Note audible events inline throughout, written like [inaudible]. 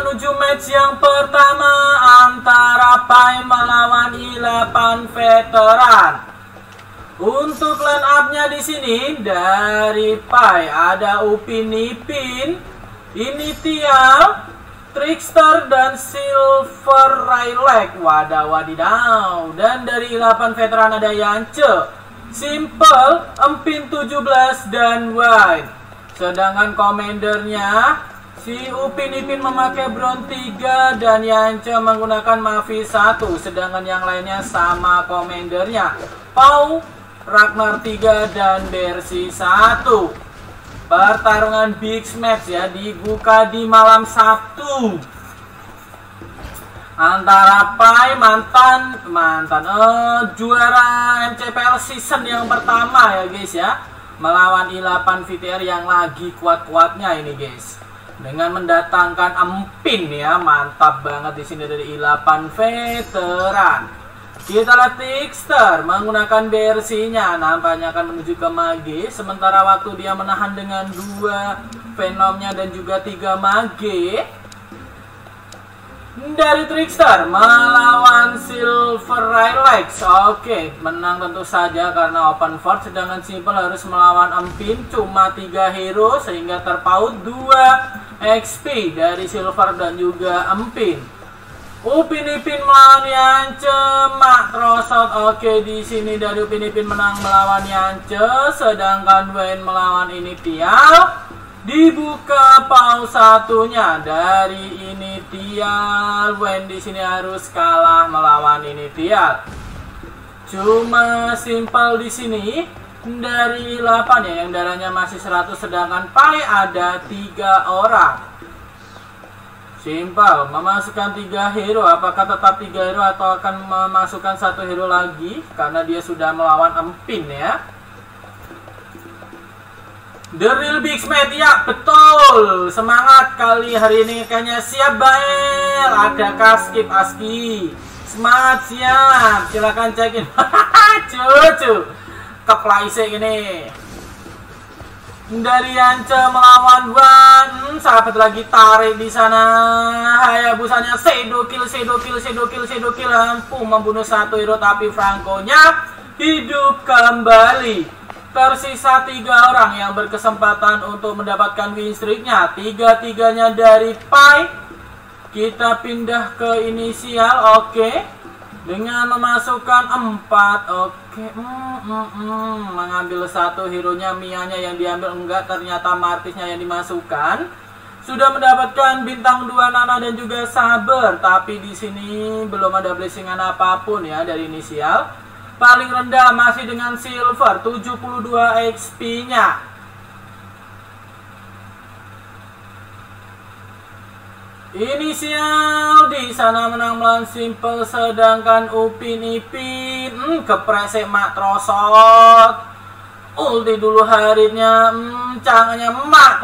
Menuju match yang pertama antara Pai melawan Ilapan Veteran. Untuk line up-nya di sini dari Pai ada Upin Ipin, Initial, Trickster dan Silver Rayleigh. Wadah wadidaw. Dan dari Ilapan Veteran ada Yance, Simple, Empin 17 dan White. Sedangkan komandernya Si Upin Ipin memakai Bron 3 dan Yance menggunakan Mavi 1 Sedangkan yang lainnya sama komandernya Pau, Ragnar 3 dan Bersi 1 Pertarungan Big Match ya dibuka di malam Sabtu. Antara Pai mantan mantan uh, juara MCPL season yang pertama ya guys ya. Melawan I8 VTR yang lagi kuat-kuatnya ini guys dengan mendatangkan Empin ya mantap banget di sini dari I8 veteran. Kita lihat Tixter menggunakan BRC-nya nampaknya akan menuju ke Mage. Sementara waktu dia menahan dengan dua Venomnya dan juga tiga Mage dari Trickster melawan Silver Rayleigh Oke, menang tentu saja karena open fort sedangkan Simple harus melawan Empin cuma tiga hero sehingga terpaut dua XP dari Silver dan juga Empin. Upin Ipin melawan Yance, Mak Trosot. Oke, di sini dari Upin Ipin menang melawan Yance, sedangkan Wayne melawan Initial. Dibuka paus satunya dari initial. Wen di sini harus kalah melawan initial. Cuma simpel di sini dari 8 ya yang darahnya masih 100 sedangkan Pai ada tiga orang. Simpel, memasukkan tiga hero. Apakah tetap tiga hero atau akan memasukkan satu hero lagi karena dia sudah melawan Empin ya? The Real Big Smash ya betul. Semangat kali hari ini kayaknya siap Bael. Ada kaskip aski? Semangat siap. Silakan cekin [laughs] cucu. Keplaise ini. Dari Yanca melawan Wan. Hmm, sahabat lagi tarik di sana. Hayabusanya Sedo kill Sedo kill Sedo kill Sedo kill. Mampu membunuh satu hero tapi Franco-nya hidup kembali Tersisa tiga orang yang berkesempatan untuk mendapatkan win streaknya. Tiga-tiganya dari Pai. Kita pindah ke inisial, oke. Okay. Dengan memasukkan empat, oke. Okay. Mm, mm, mm. Mengambil satu hero-nya, Mianya yang diambil enggak, ternyata Martisnya yang dimasukkan. Sudah mendapatkan bintang dua Nana dan juga Saber, tapi di sini belum ada blessingan apa pun ya dari inisial. Paling rendah masih dengan silver 72 XP-nya. Inisial di sana menang melawan Simple sedangkan Upin Ipin hmm, kepresek Mak Trosot. Ulti dulu harinya hmm, canggahnya Mak.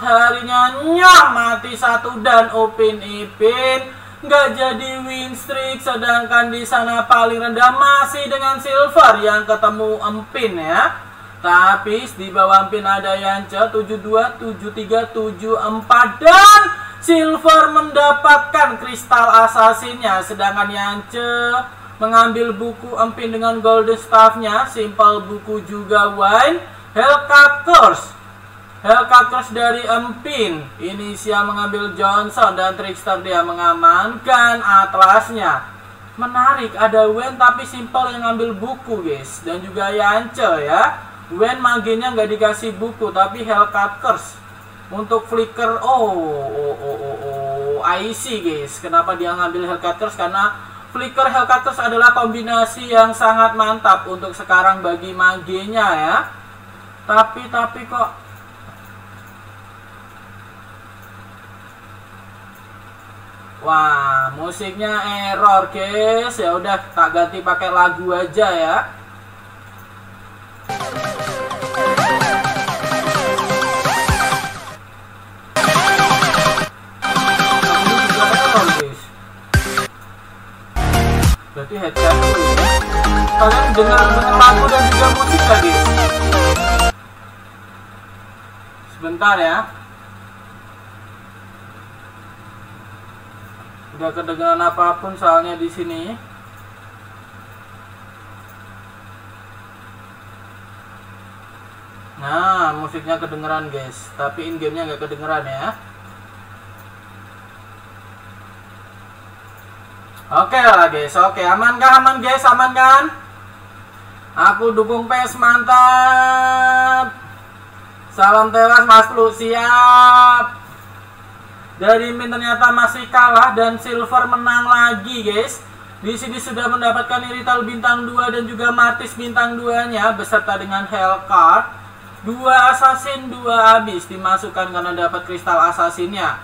Harinya nyam mati satu dan Upin Ipin nggak jadi win streak sedangkan di sana paling rendah masih dengan silver yang ketemu empin ya. Tapi di bawah empin ada yang c 72 73 74 dan silver mendapatkan kristal asasinnya. Sedangkan yang c mengambil buku empin dengan golden staffnya simple buku juga wine Hellcat Curse Hellcat dari Empin. Inisial mengambil Johnson dan Trickster dia mengamankan atlasnya. Menarik, ada Wen tapi simple yang ngambil buku guys. Dan juga Yance ya. Wen maginya nggak dikasih buku tapi Hellcat Untuk flicker, oh, oh, oh, oh, oh, I see guys. Kenapa dia ngambil Hellcat Karena flicker Hellcat adalah kombinasi yang sangat mantap untuk sekarang bagi maginya ya. Tapi, tapi kok Wah, musiknya error, guys. Ya udah tak ganti pakai lagu aja ya. Berarti headset Kalian dengar dengar lagu dan juga musik lagi. Sebentar ya. Udah kedengaran apa pun soalnya di sini. Nah, musiknya kedengeran guys, tapi in gamenya nggak kedengeran ya. Oke lah guys, oke aman kah aman guys, aman kan? Aku dukung PES mantap. Salam tewas Mas Lu siap. Dari Min ternyata masih kalah dan Silver menang lagi guys. Di sini sudah mendapatkan irital bintang 2 dan juga Martis bintang 2-nya beserta dengan Hellcard. Dua assassin, dua habis dimasukkan karena dapat kristal assassinnya.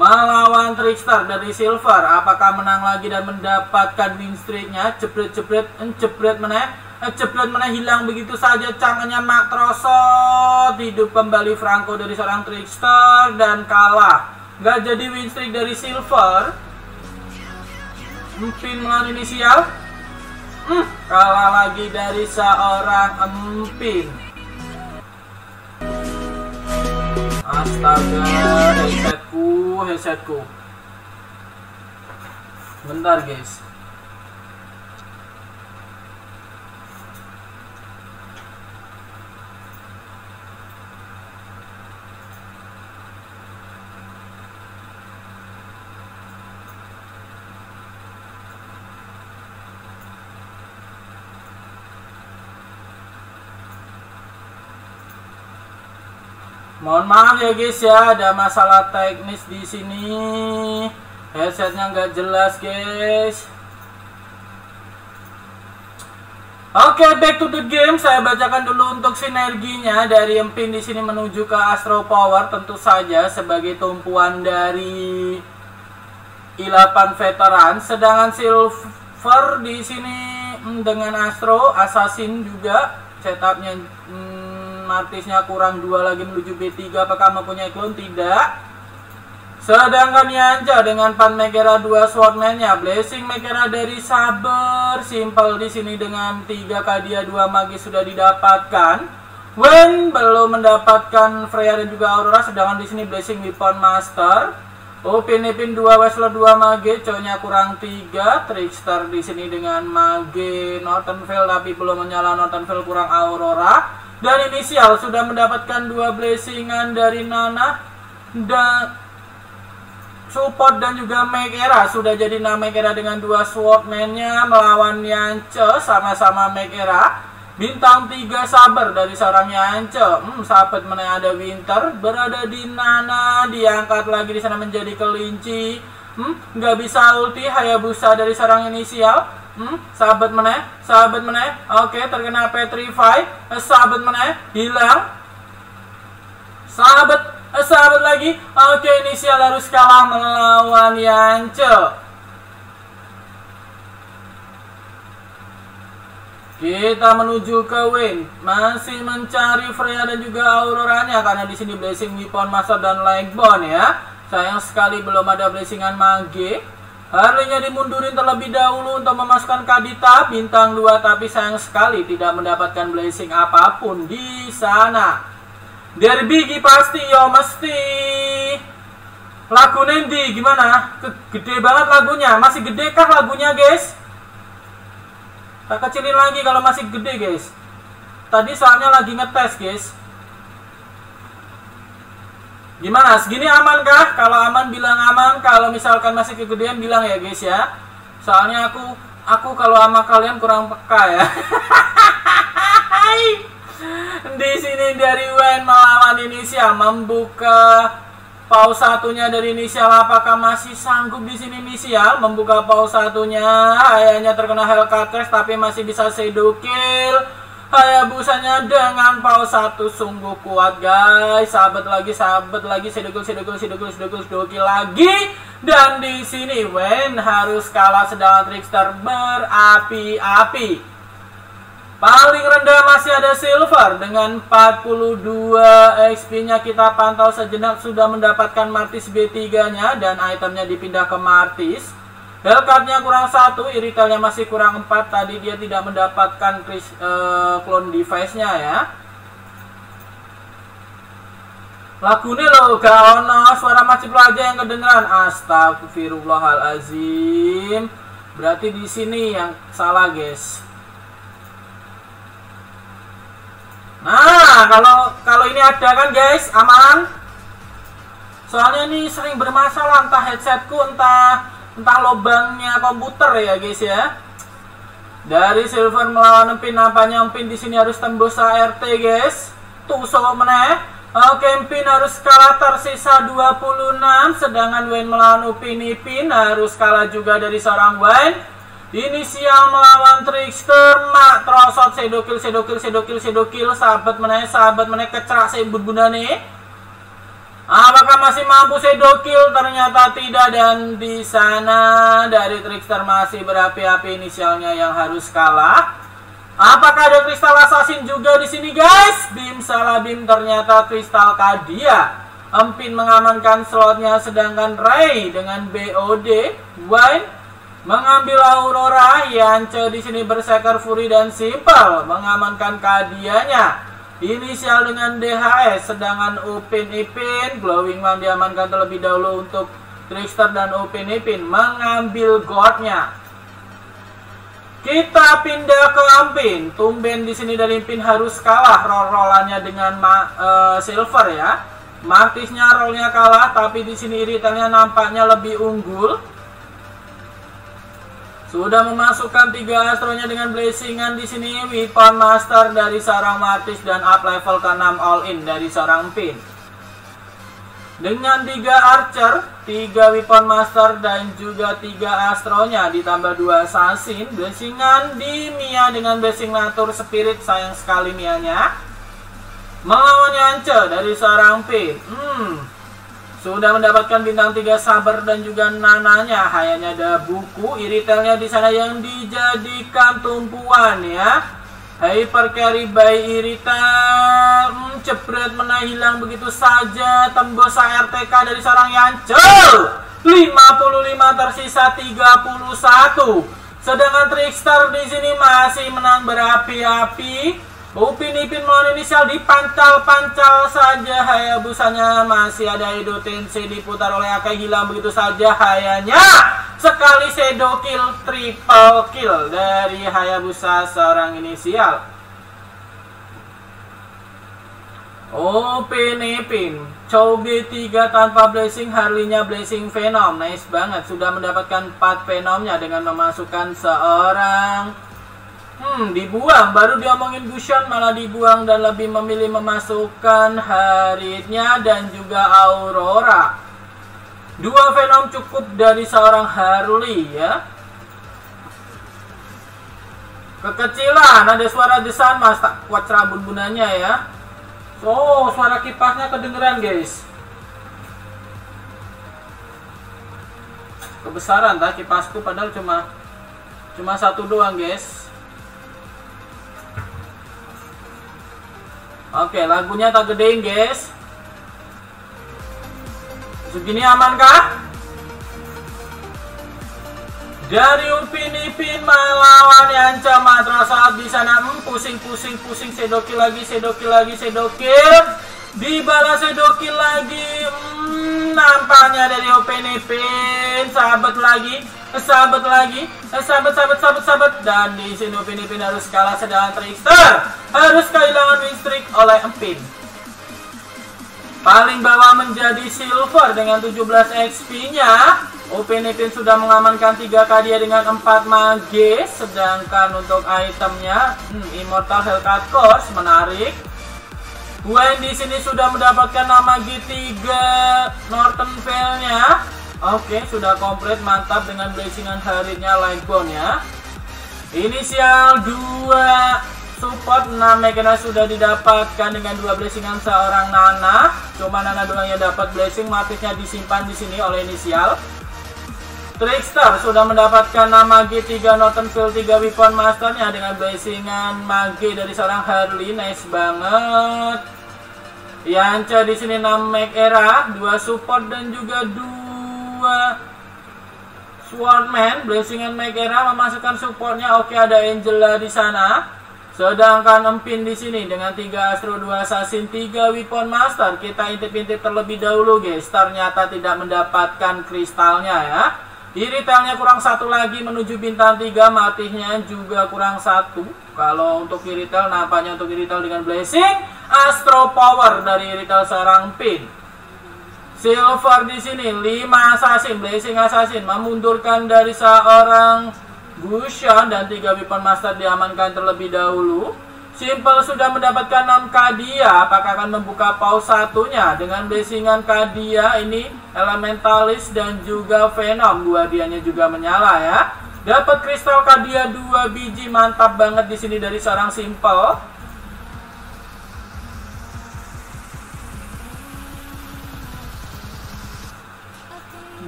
Melawan Trickster dari Silver, apakah menang lagi dan mendapatkan win streaknya? Jebret-jebret, jebret meneh, jebret meneh hilang begitu saja canggahnya Mak Trosot. Hidup kembali Franco dari seorang Trickster dan kalah. Gak jadi win streak dari Silver. Empin melawan inisial. Hmm, kalah lagi dari seorang Empin. Astaga, headsetku, headsetku. Bentar guys. Mohon maaf ya guys ya, ada masalah teknis di sini. Headsetnya nggak jelas guys. Oke, okay, back to the game. Saya bacakan dulu untuk sinerginya dari Empin di sini menuju ke Astro Power tentu saja sebagai tumpuan dari I8 veteran. Sedangkan Silver di sini hmm, dengan Astro Assassin juga setupnya hmm, Martisnya kurang dua lagi menuju B3 apakah mempunyai clone? Tidak. Sedangkan Yanja dengan Pan Megera dua swordman-nya, Blessing Megera dari Saber, simple di sini dengan 3 Kadia dua Magi sudah didapatkan. Wen belum mendapatkan Freya dan juga Aurora, sedangkan di sini Blessing Weapon Master. Upin Ipin 2 Wesler 2 Mage, cowoknya kurang 3 Trickster di sini dengan Mage Northernvale tapi belum menyala Northernvale kurang Aurora dan inisial sudah mendapatkan dua blessingan dari Nana dan support dan juga Megera. Sudah jadi nama Megera dengan dua swordman-nya melawan Yance sama-sama Megera. Bintang 3 sabar dari seorang Yance. Hmm, sahabat mana ada Winter? Berada di Nana. Diangkat lagi di sana menjadi kelinci. Hmm, nggak bisa ulti Hayabusa dari seorang inisial Hmm, sahabat mana? Sahabat mana? Oke, terkena petrify. Eh, sahabat mana? Hilang. Sahabat, eh, sahabat lagi. Oke, inisial harus kalah melawan Yance. Kita menuju ke Win, masih mencari Freya dan juga Auroranya karena di sini blessing weapon master dan Legbon ya. Sayang sekali belum ada blessingan mage. Harley-nya dimundurin terlebih dahulu untuk memasukkan Kadita bintang 2 tapi sayang sekali tidak mendapatkan blessing apa pun di sana. Dari Biggie pasti yo mesti. Lagu Nendi gimana? Gede banget lagunya. Masih gede kah lagunya, guys? Tak kecilin lagi kalau masih gede, guys. Tadi soalnya lagi ngetes, guys. Gimana? Segini aman kah? Kalau aman bilang aman, kalau misalkan masih kegedean bilang ya guys ya. Soalnya aku aku kalau sama kalian kurang peka ya. [laughs] di sini dari Wen melawan inisial membuka pause satunya dari inisial apakah masih sanggup di sini inisial membuka pause satunya ayahnya terkena Hellcutters tapi masih bisa shadow kill Hayabusanya dengan paus satu sungguh kuat guys. Sahabat lagi, sahabat lagi, sedekul, sedekul, sedekul, sedekul, sedekul lagi. Dan di sini Wen harus kalah sedangkan Trickster berapi-api. Paling rendah masih ada Silver dengan 42 XP-nya kita pantau sejenak sudah mendapatkan Martis B3-nya dan itemnya dipindah ke Martis. Hellcardnya kurang satu, iritalnya masih kurang empat. Tadi dia tidak mendapatkan kris, uh, clone device-nya ya. Lagunya lo gak ono suara macet aja yang kedengeran. Astagfirullahalazim. Berarti di sini yang salah, guys. Nah, kalau kalau ini ada kan, guys, aman. Soalnya ini sering bermasalah entah headsetku, entah entah lubangnya komputer ya, guys ya. Dari silver melawan empin nampaknya empin di sini harus tembus ART, guys. Tuh sobat meneh. Oke, Empin harus kalah tersisa 26, sedangkan Wayne melawan Upin Ipin harus kalah juga dari seorang Wayne. Inisial melawan Trickster, Mak Trosot, Sedokil, Sedokil, Sedokil, Sedokil, sahabat menaik, sahabat menaik kecerak sebut bunda nih. Apakah masih mampu Sedokil? Ternyata tidak dan di sana dari Trickster masih berapi-api inisialnya yang harus kalah. Apakah ada kristal assassin juga di sini guys? Bim salah bim ternyata kristal Kadia. Empin mengamankan slotnya sedangkan Ray dengan BOD Wine mengambil Aurora. Yance di sini berseker Fury dan Simple mengamankan Kadianya. Inisial dengan DHS sedangkan Upin Ipin Glowing Man diamankan terlebih dahulu untuk Trickster dan Upin Ipin mengambil Godnya. Kita pindah ke Ampin. Tumben di sini dari Pin harus kalah roll-rollannya dengan uh, Silver ya. Martisnya rollnya kalah, tapi di sini Iritannya nampaknya lebih unggul. Sudah memasukkan tiga astronya dengan blessingan di sini weapon master dari seorang Martis dan up level ke-6 all in dari seorang Pin. Dengan tiga archer, tiga weapon master dan juga tiga astronya ditambah dua assassin, blessingan di Mia dengan blessing natur spirit sayang sekali Mianya. Melawan Yance dari seorang P. Hmm. Sudah mendapatkan bintang tiga sabar dan juga nananya. Hayanya ada buku iritelnya di sana yang dijadikan tumpuan ya. Hyper carry by Irita hmm, Cepret mana hilang begitu saja. Tembus RTK dari seorang Yancel 55 tersisa 31 Sedangkan Trickster di sini masih menang berapi-api Upin Ipin mohon inisial dipancal-pancal saja Hayabusanya masih ada Edo Tensei diputar oleh Akai hilang begitu saja Hayanya. Sekali Sedo kill triple kill dari Hayabusa seorang inisial. Upin Ipin Chobe 3 tanpa blessing Harley-nya blessing Venom. Nice banget Sudah mendapatkan 4 Venomnya dengan memasukkan seorang Hmm, dibuang. Baru diomongin Gushan malah dibuang dan lebih memilih memasukkan Haritnya dan juga Aurora. Dua Venom cukup dari seorang Harley ya. Kekecilan, ada suara desain mas, tak kuat serabun gunanya ya. Oh, suara kipasnya kedengeran guys. Kebesaran tak kipasku padahal cuma cuma satu doang guys. Oke, lagunya tak gedein, guys. Segini aman kah? Dari Upin Ipin melawan yang Matra saat di sana hmm, pusing pusing pusing sedokil lagi sedokil lagi sedokil dibalas sedokil lagi hmm, nampaknya dari Upin Ipin sahabat lagi sahabat lagi, sahabat, sahabat, sahabat, sahabat, dan di sini Upin Ipin harus kalah sedangkan Trickster harus kehilangan win streak oleh Empin. Paling bawah menjadi silver dengan 17 XP-nya. Upin Ipin sudah mengamankan 3 kadia dengan 4 mage, sedangkan untuk itemnya hmm, Immortal Hellcat Course menarik. Gwen di sini sudah mendapatkan nama G3 Norton Vale-nya Oke, sudah komplit mantap dengan blessingan harinya Lightbone ya. Inisial 2 support 6 Megana sudah didapatkan dengan dua blessingan seorang Nana. Cuma Nana doang yang dapat blessing, matisnya disimpan di sini oleh inisial. Trickster sudah mendapatkan nama G3 Nortonville 3 Weapon Masternya dengan blessingan mage dari seorang Harley, nice banget. Yanca di sini 6 Meg Era, 2 support dan juga 2 dua Swordman, Blessing and Megera memasukkan supportnya. Oke, ada Angela di sana. Sedangkan Empin di sini dengan 3 Astro 2 Assassin 3 Weapon Master kita intip-intip terlebih dahulu guys. Ternyata tidak mendapatkan kristalnya ya. Iritalnya kurang satu lagi menuju bintang 3 Matihnya juga kurang satu. Kalau untuk Irital nampaknya untuk Irital dengan Blessing Astro Power dari Irital seorang pin. Silver di sini 5 Assassin Blessing Assassin memundurkan dari seorang Gusion dan 3 Weapon Master diamankan terlebih dahulu Simple sudah mendapatkan 6 Kadia, apakah akan membuka pause satunya dengan blessingan Kadia ini Elementalis dan juga Venom, dua dianya juga menyala ya. Dapat kristal Kadia 2 biji, mantap banget di sini dari seorang Simple.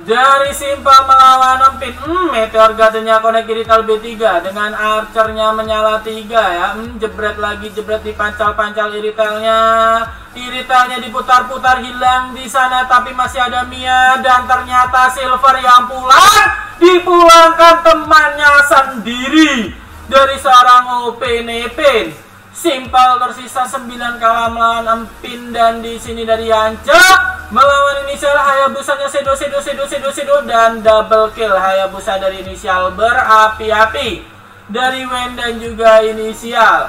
Dari Simpa melawan Empin hmm, Meteor Gardennya Connect Irital B3 Dengan Archernya menyala 3 ya. Hmm, Jebret lagi, jebret di pancal-pancal Iritalnya Iritalnya diputar-putar hilang di sana Tapi masih ada Mia. Dan ternyata Silver yang pulang Dipulangkan temannya sendiri. Dari seorang Openepin Simpel tersisa 9 kalah melawan Empin dan di sini dari Yanca Melawan inisial Hayabusanya Sedo Sedo Sedo Sedo Sedo dan double kill Hayabusa dari inisial berapi-api dari Wen dan juga inisial.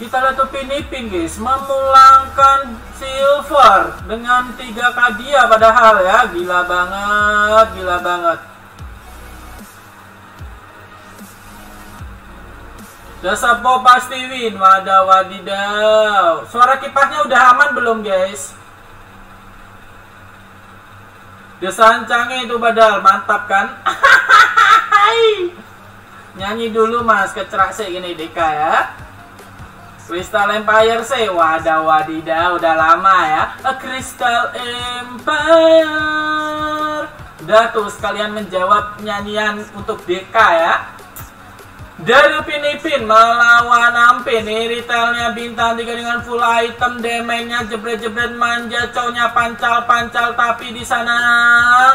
Kita lihat tuh Pinipin guys memulangkan silver dengan tiga kadia padahal ya gila banget gila banget. Dasapo pasti win Wadah wadidaw Suara kipasnya udah aman belum guys Desancangnya itu badal, mantap kan? [laughs] Nyanyi dulu mas, kecerak sih gini Deka ya. Crystal Empire sih, wadah wadidah, udah lama ya. A Crystal Empire. Udah tuh sekalian menjawab nyanyian untuk Deka ya. Dari Pinipin melawan Ampin. Ini retailnya bintang 3 dengan full item Damage-nya jebret-jebret manja Cownya pancal-pancal Tapi di sana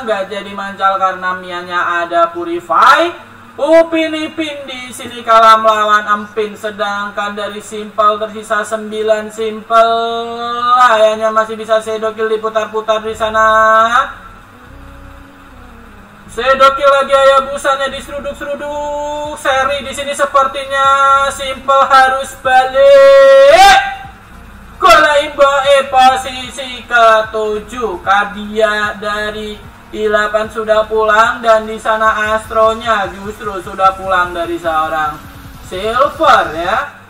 nggak jadi mancal Karena mianya ada Purify. Upin Ipin di sini kalah melawan Ampin Sedangkan dari Simple tersisa 9 Simple. Ayahnya masih bisa sedokil diputar-putar di sana Sedokil lagi ayah busanya diseruduk-seruduk. Seri di sini sepertinya simple harus balik. Kola Imba E posisi ke-7. Kadia dari I8 sudah pulang dan di sana Astronya justru sudah pulang dari seorang Silver ya.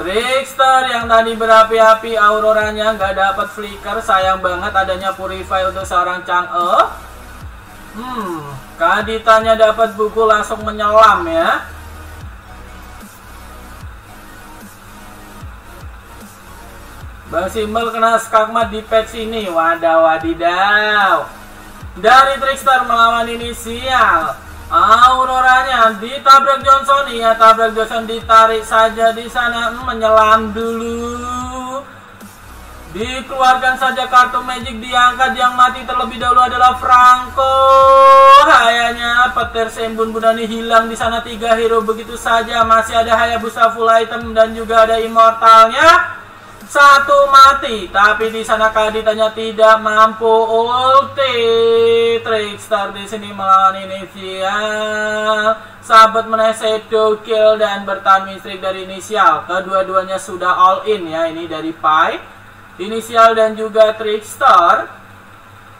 Trickster yang tadi berapi-api auroranya nggak dapat flicker sayang banget adanya purify untuk seorang Chang'e hmm kaditanya dapat buku langsung menyelam ya. Bang Simbol kena skagmat di patch ini. Wadaw wadidaw. Dari Trickster melawan inisial Auroranya ditabrak Johnson, iya tabrak Johnson ditarik saja di sana menyelam dulu. Dikeluarkan saja kartu magic diangkat. Yang mati terlebih dahulu adalah Franco. Hayanya petir sembun budani hilang di sana. Tiga hero begitu saja. Masih ada Hayabusa full item dan juga ada immortalnya satu mati tapi di sana kaditanya tidak mampu ulti. Trickster di sini melawan inisial sahabat menesedo kill dan bertahan mistrik dari inisial. Kedua-duanya sudah all in ya ini dari Pi inisial dan juga trickster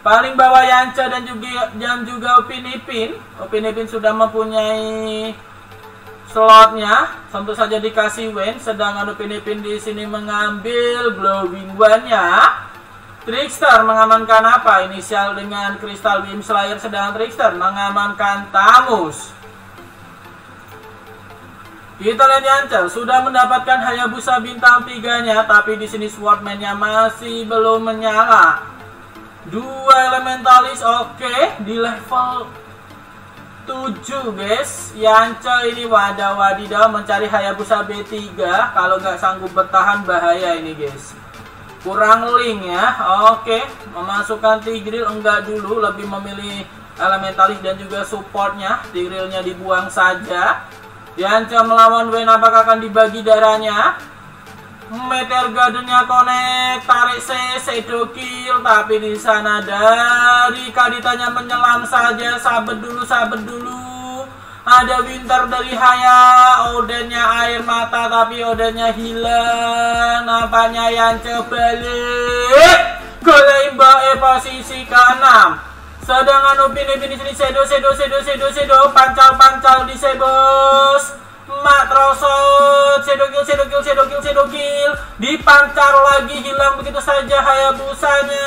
paling bawah Yanca dan juga dan juga Upin Ipin Upin Ipin sudah mempunyai slotnya tentu saja dikasih Wen sedangkan Upin di sini mengambil glowing one-nya Trickster mengamankan apa? Inisial dengan Crystal Beam Slayer sedangkan Trickster mengamankan Tamus kita lihat Yancer sudah mendapatkan Hayabusa bintang 3-nya tapi di sini Swordman-nya masih belum menyala. Dua elementalis oke okay. di level 7 guys. Yanco ini wadah wadidaw mencari Hayabusa B3 kalau nggak sanggup bertahan bahaya ini guys. Kurang link ya. Oke memasukkan Tigreal enggak dulu. Lebih memilih elementalis dan juga supportnya. Tigrilnya dibuang saja. Diancam melawan Wen apakah akan dibagi darahnya Meteor Gardennya connect tarik C Shadow kill. Tapi di sana dari kaditanya menyelam saja sabet dulu sabet dulu. Ada winter dari Haya Odennya air mata tapi Odennya hilang. Nampaknya yang balik Golek Mbak posisi ke-6 sedangkan Upin Upin di Shadow Shadow Shadow Shadow Shadow pancal pancal di Sebos Matrosot, Sedokil, Sedokil, Sedokil, Sedokil. Dipancar lagi, hilang begitu saja Hayabusanya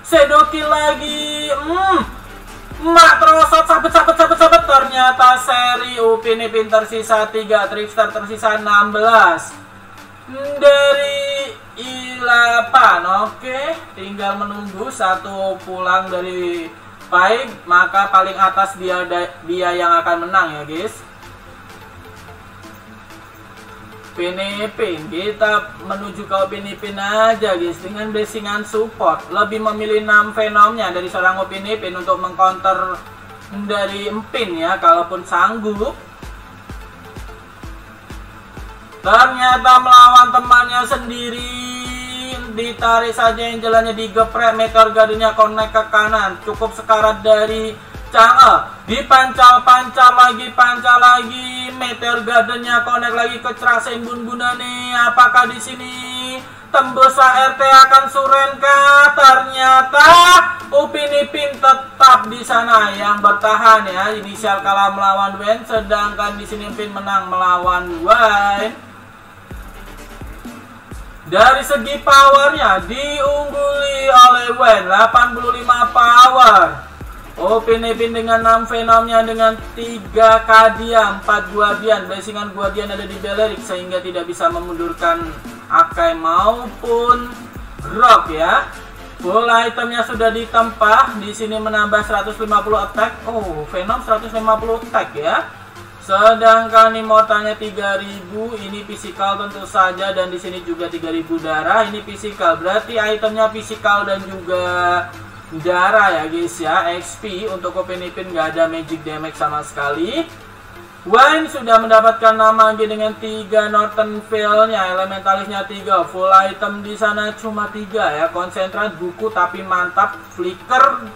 Sedokil lagi. Hmm. Matrosot, sabet, sabet, sabet, sabet. Ternyata seri Upin Ipin tersisa 3 Trickster tersisa 16 Dari Ilapan Oke, tinggal menunggu Satu pulang dari Baik, maka paling atas dia dia yang akan menang ya guys Pinipin kita menuju ke Pinipin aja guys. Dengan blessingan support lebih memilih 6 Venomnya dari seorang Pinipin untuk mengcounter dari Empin ya kalaupun sanggup. Ternyata melawan temannya sendiri. Ditarik saja yang jalannya digeprek meteor gadunya connect ke kanan. Cukup sekarat dari Chang'e dipancal-pancal lagi pancal lagi. Meteor gardennya connect lagi ke cerasain bun nih apakah di sini? Tembus ART akan suren kah? Ternyata Upin Ipin tetap di sana. Yang bertahan ya inisial kalah melawan Wen sedangkan di sini Upin menang melawan Wen dari segi powernya diungguli oleh Wen 85 power Upin Ipin dengan 6 Venomnya dengan 3 Kadia, 4 Guardian. Blessingan Guardian ada di Belerik sehingga tidak bisa memundurkan Akai maupun Rock ya. Full itemnya sudah ditempah. Di sini menambah 150 attack. Oh Venom 150 attack ya. Sedangkan immortalnya 3000 ini physical tentu saja dan di sini juga 3000 darah. Ini physical. Berarti itemnya physical dan juga darah ya guys ya. XP untuk Ipin nggak ada magic damage sama sekali. Wine sudah mendapatkan nama G dengan 3 Northern Veil nya elementalisnya 3 full item di sana cuma 3 ya. Konsentrat buku tapi mantap flicker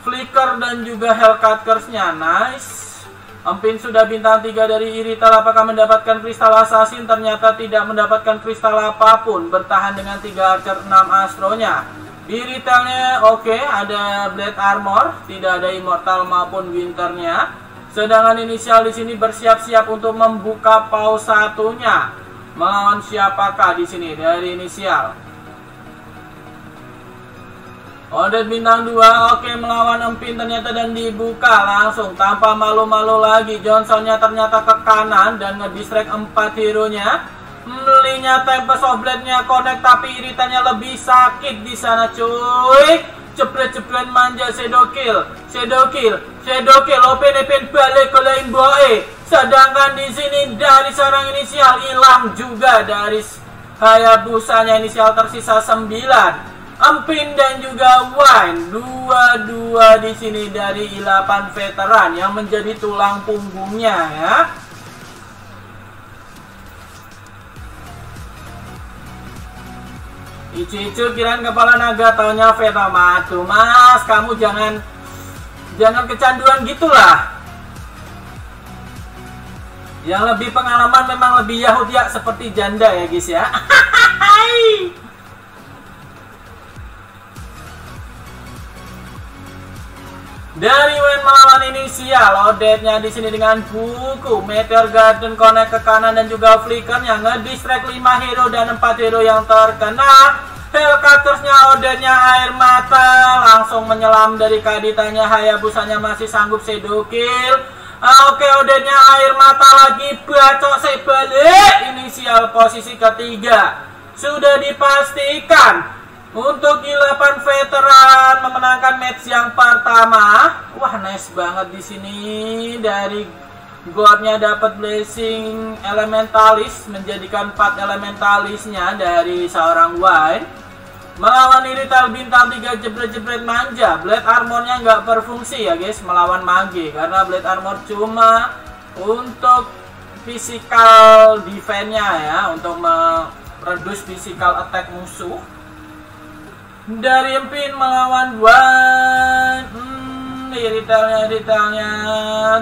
flicker dan juga Hellcutters nya nice. Empin sudah bintang 3 dari Irital apakah mendapatkan kristal assassin? Ternyata tidak mendapatkan kristal apa pun. Bertahan dengan 3 archer 6 astronya di retailnya oke, okay, ada Blade Armor, tidak ada Immortal maupun Winternya. Sedangkan inisial di sini bersiap-siap untuk membuka pause satunya. Melawan siapakah di sini dari inisial? Odet bintang 2, oke okay, melawan Empin ternyata dan dibuka langsung tanpa malu-malu lagi. Johnsonnya ternyata ke kanan dan ngedistract 4 hero-nya. Melinya Tempest of Blade-nya connect tapi iritannya lebih sakit di sana cuy. Cepret-cepret manja Shadow Kill. Shadow Kill. Shadow Kill. Open open balik ke lain boy. Sedangkan di sini dari seorang inisial hilang juga dari Hayabusanya inisial tersisa 9. Empin dan juga Wine dua-dua di sini dari ilapan veteran yang menjadi tulang punggungnya ya. Icu-icu kirain kepala naga taunya Venomatu Mas kamu jangan Jangan kecanduan gitulah. Yang lebih pengalaman memang lebih Yahudi ya Seperti janda ya guys ya. [laughs] Dari Wen melawan inisial, Odette-nya di sini dengan buku Meteor Garden connect ke kanan dan juga Flicker yang ngedistract 5 hero dan 4 hero yang terkena. Hellcuttersnya Odette-nya air mata langsung menyelam dari kaditanya Hayabusanya masih sanggup sedukil. Ah, oke, Odette-nya air mata lagi bacok sebalik inisial posisi ketiga. Sudah dipastikan untuk 8 veteran memenangkan match yang pertama. Wah, nice banget di sini dari Godnya dapat blessing elementalis menjadikan 4 elementalisnya dari seorang Wine. Melawan Irital bintang 3 jebret-jebret manja. Blade armornya nggak berfungsi ya guys Melawan Mage. Karena Blade armor cuma untuk physical defense-nya ya Untuk mereduce physical attack musuh. Dari Empin melawan Dwan hmm, Iritalnya, Iritalnya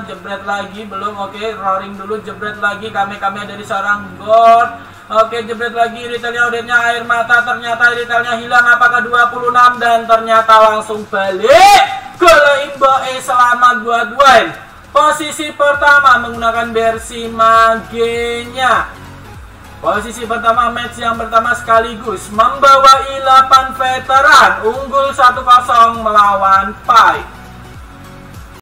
Jebret lagi, belum Oke, roaring dulu, jebret lagi. Kami-kami dari seorang God Oke jebret lagi retailnya udahnya air mata ternyata retailnya hilang apakah 26 dan ternyata langsung balik. Ke Limbo E selamat buat Dwayne posisi pertama menggunakan versi magenya posisi pertama match yang pertama sekaligus membawa 8 veteran. Unggul 1-0 melawan Pai